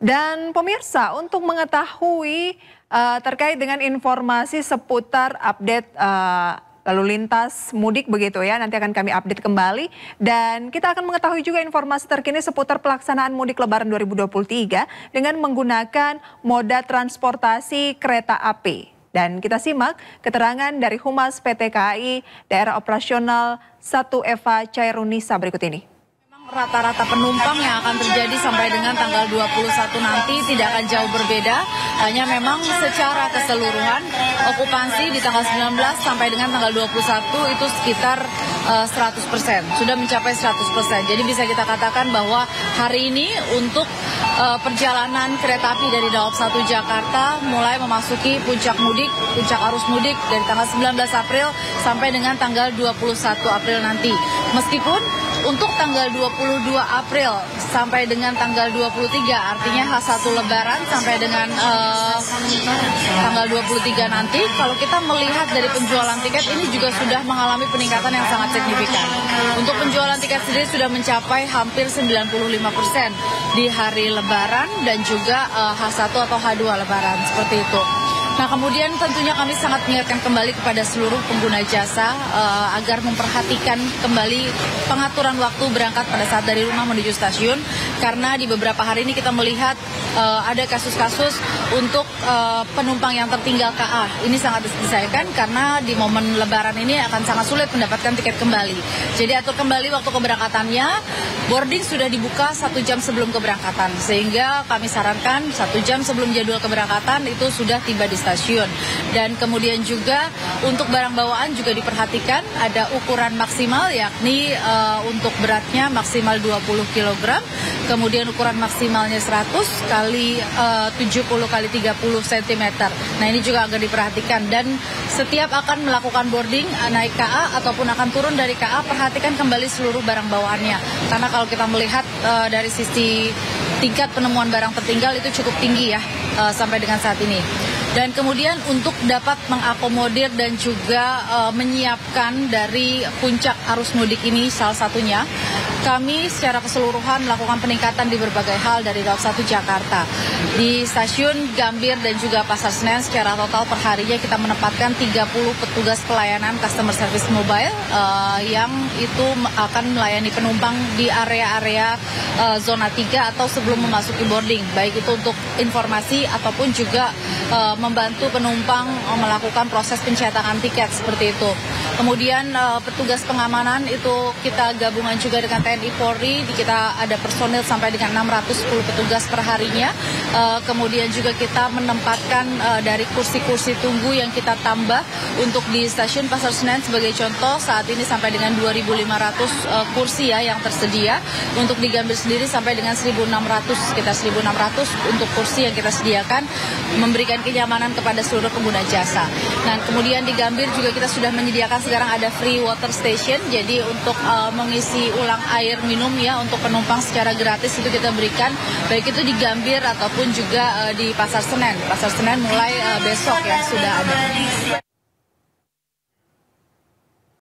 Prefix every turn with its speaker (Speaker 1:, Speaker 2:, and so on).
Speaker 1: Dan pemirsa, untuk mengetahui uh, terkait dengan informasi seputar update uh, lalu lintas mudik begitu ya, nanti akan kami update kembali. Dan kita akan mengetahui juga informasi terkini seputar pelaksanaan mudik lebaran 2023 dengan menggunakan moda transportasi kereta api. Dan kita simak keterangan dari Humas PT KAI Daerah Operasional 1 Eva Cairunisa berikut ini
Speaker 2: rata-rata penumpang yang akan terjadi sampai dengan tanggal 21 nanti tidak akan jauh berbeda. Hanya memang secara keseluruhan okupansi di tanggal 19 sampai dengan tanggal 21 itu sekitar uh, eh, 100%. Sudah mencapai 100%. Jadi bisa kita katakan bahwa hari ini untuk uh, perjalanan kereta api dari Daob 1 Jakarta mulai memasuki puncak mudik, puncak arus mudik dari tanggal 19 April sampai dengan tanggal 21 April nanti. Meskipun untuk tanggal 22 April sampai dengan tanggal 23 artinya H1 Lebaran sampai dengan uh, tanggal 23 nanti kalau kita melihat dari penjualan tiket ini juga sudah mengalami peningkatan yang sangat signifikan. Untuk penjualan tiket sendiri sudah mencapai hampir 95% persen di hari Lebaran dan juga uh, H1 atau H2 Lebaran seperti itu. Nah kemudian tentunya kami sangat mengingatkan kembali kepada seluruh pengguna jasa uh, agar memperhatikan kembali pengaturan waktu berangkat pada saat dari rumah menuju stasiun karena di beberapa hari ini kita melihat uh, ada kasus-kasus untuk uh, penumpang yang tertinggal KA. Ini sangat disayangkan karena di momen lebaran ini akan sangat sulit mendapatkan tiket kembali. Jadi atur kembali waktu keberangkatannya, boarding sudah dibuka satu jam sebelum keberangkatan sehingga kami sarankan satu jam sebelum jadwal keberangkatan itu sudah tiba di stasiun stasiun. Dan kemudian juga untuk barang bawaan juga diperhatikan ada ukuran maksimal yakni uh, untuk beratnya maksimal 20 kg, kemudian ukuran maksimalnya 100 kali eh, uh, 70 kali 30 cm. Nah ini juga agar diperhatikan dan setiap akan melakukan boarding eh, naik KA ataupun akan turun dari KA perhatikan kembali seluruh barang bawaannya. Karena kalau kita melihat uh, dari sisi tingkat penemuan barang tertinggal itu cukup tinggi ya uh, sampai dengan saat ini. Dan kemudian untuk dapat mengakomodir dan juga uh, menyiapkan dari puncak arus mudik ini salah satunya kami secara keseluruhan melakukan peningkatan di berbagai hal dari Daob 1 Jakarta. Di stasiun Gambir dan juga Pasar Senen secara total perharinya kita menempatkan 30 petugas pelayanan customer service mobile uh, yang itu akan melayani penumpang di area-area uh, zona 3 atau sebelum memasuki boarding, baik itu untuk informasi ataupun juga uh, membantu penumpang uh, melakukan proses pencetakan tiket seperti itu. Kemudian uh, petugas pengamanan itu kita gabungan juga dengan TNI Polri, kita ada personil sampai dengan 610 petugas per harinya. Uh, kemudian juga kita menempatkan uh, dari kursi-kursi tunggu yang kita tambah untuk di stasiun Pasar Senen sebagai contoh saat ini sampai dengan 2.500 uh, kursi ya yang tersedia. Untuk di Gambir sendiri sampai dengan 1.600 sekitar 1.600 untuk kursi yang kita sediakan memberikan kenyamanan kepada seluruh pengguna jasa. Nah kemudian di Gambir juga kita sudah menyediakan sekarang ada free water station jadi untuk uh, mengisi ulang air minum ya untuk penumpang secara gratis itu kita berikan baik itu di Gambir ataupun juga uh, di Pasar Senen. Pasar Senen mulai uh, besok ya sudah ada.